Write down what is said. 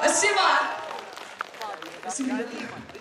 Acima! Acima da lima.